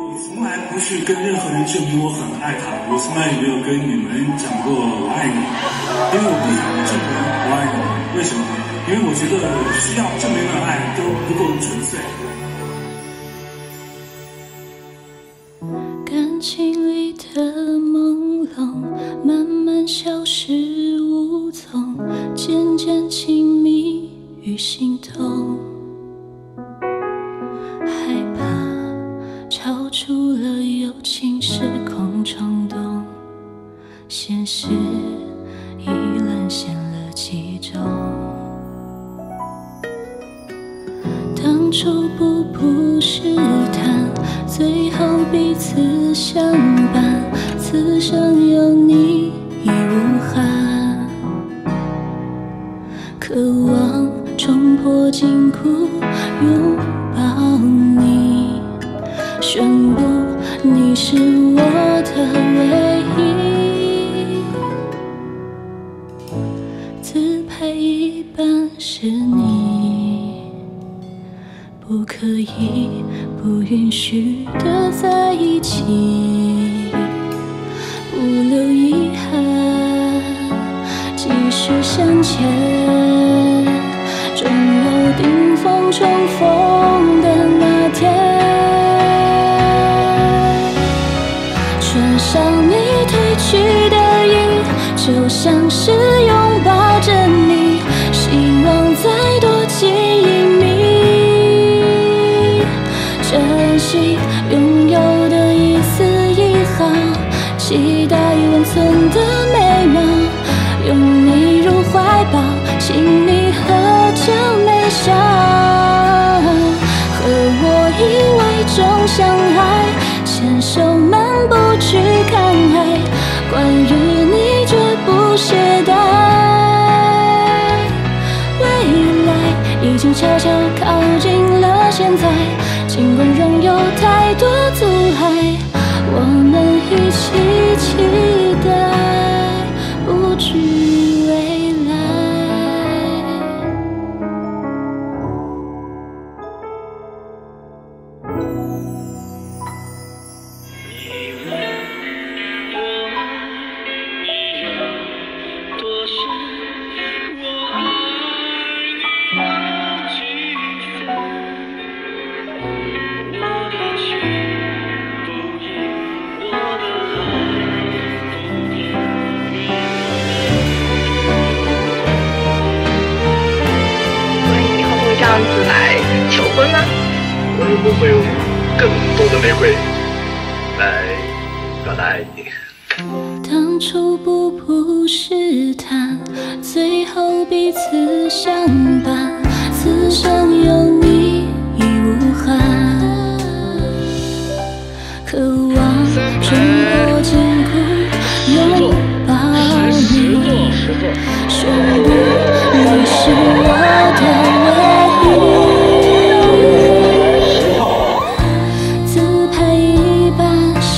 我从来不去跟任何人证明我很爱他，我从来也没有跟你们讲过我爱你，因为我不想证明我爱你。为什么？因为我觉得需要证明的爱都不够纯粹。感情里的朦胧慢慢消失无踪，渐渐亲密与心超出了友情时空冲动，现实已沦陷了其中。当初步步试探，最后彼此相伴，此生有你已无憾。渴望冲破禁锢，拥抱你，宣布你是我的唯一。自拍一半是你，不可以，不允许的在一起，不留遗憾，继续向前，终有顶峰重逢的那天。像是拥抱着你，希望再多记一米，珍惜拥有的一丝一毫，期待温存的美妙，拥你入怀抱，亲密合照微笑，和我意外中相爱，牵手漫步去看海，关悄悄靠近我会用更多的玫瑰来表达爱意。当初步步试探，最后彼此相伴，此生有你已无憾。渴望冲破禁锢，拥抱你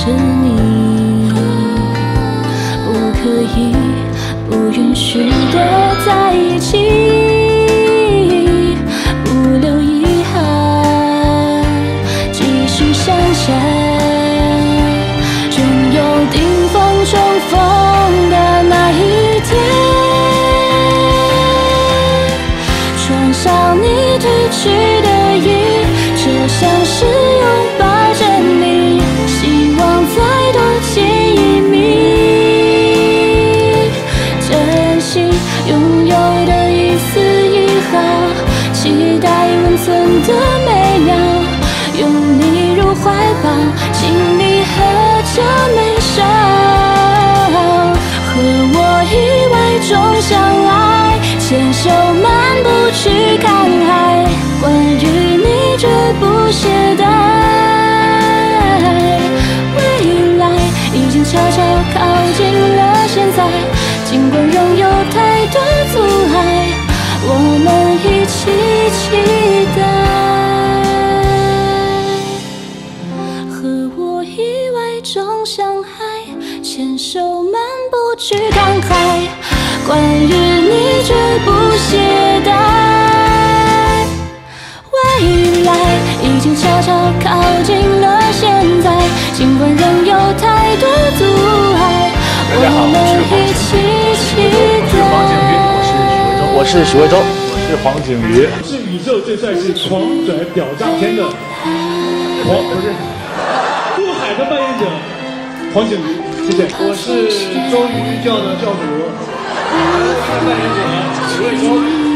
是你，不可以，不允许的在一起，不留遗憾，继续向前，终有顶峰重逢的那一天。穿上你褪去靠近了现在，尽管仍有太多阻碍，我们一起期待。和我意外中相爱，牵手漫步去看海，关于你绝不懈怠。我是许魏洲，我是黄景瑜，是宇宙最帅气、狂拽屌炸天的黄不是陆海的扮演者黄景瑜，谢谢。我是周瑜教的教主，扮演者许魏洲。